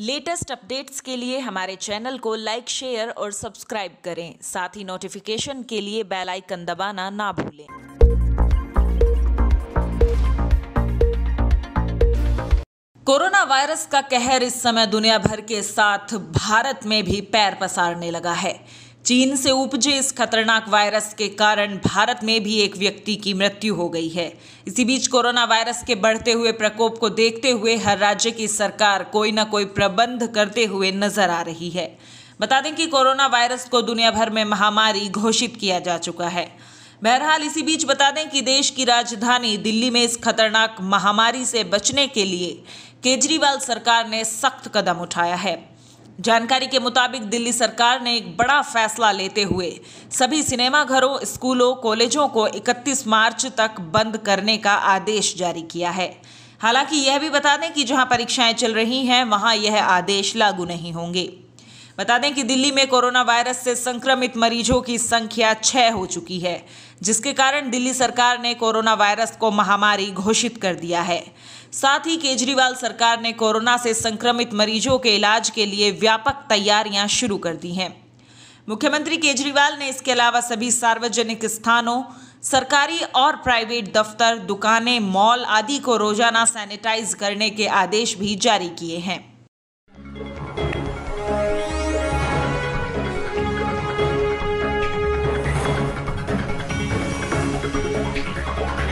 Latest updates के लिए हमारे चैनल को लाइक शेयर और सब्सक्राइब करें। साथ ही नोटिफिकेशन के लिए बेल आइकन दबाना ना भूलें। कोरोना वायरस का कहर इस समय दुनिया भर के साथ भारत में भी पैर पसारने लगा है। चीन से उपजे इस खतरनाक वायरस के कारण भारत में भी एक व्यक्ति की मृत्यु हो गई है। इसी बीच कोरोना वायरस के बढ़ते हुए प्रकोप को देखते हुए हर राज्य की सरकार कोई ना कोई प्रबंध करते हुए नज़र आ रही है। बता दें कि कोरोना वायरस को दुनिया भर में महामारी घोषित किया जा चुका है। बहरहाल इसी बीच बता दें कि देश की राजधानी दिल्ली में इस खतरनाक महामारी से बचने के लिए केजरीवाल सरकार ने सख्त कदम उठाया है। जानकारी के मुताबिक दिल्ली सरकार ने एक बड़ा फैसला लेते हुए सभी सिनेमाघरों स्कूलों, कॉलेजों को 31 मार्च तक बंद करने का आदेश जारी किया है। हालाँकि यह भी बता दें कि जहाँ परीक्षाएँ चल रही हैं, वहाँ यह आदेश लागू नहीं होंगे। बता दें कि दिल्ली में कोरोना वायरस से संक्रमित मरीजों की संख्या छह हो चुकी है, जिसके कारण दिल्ली सरकार ने कोरोना वायरस को महामारी घोषित कर दिया है। साथ ही केजरीवाल सरकार ने कोरोना से संक्रमित मरीजों के इलाज के लिए व्यापक तैयारियाँ शुरू कर दी हैं। मुख्यमंत्री केजरीवाल ने इसके अलावा सभी सार्वजनिक स्थानों, सरकारी और प्राइवेट दफ्तर, दुकानें, मॉल आदि को रोज़ाना सैनिटाइज करने के आदेश भी जारी किए हैं। Keep performing.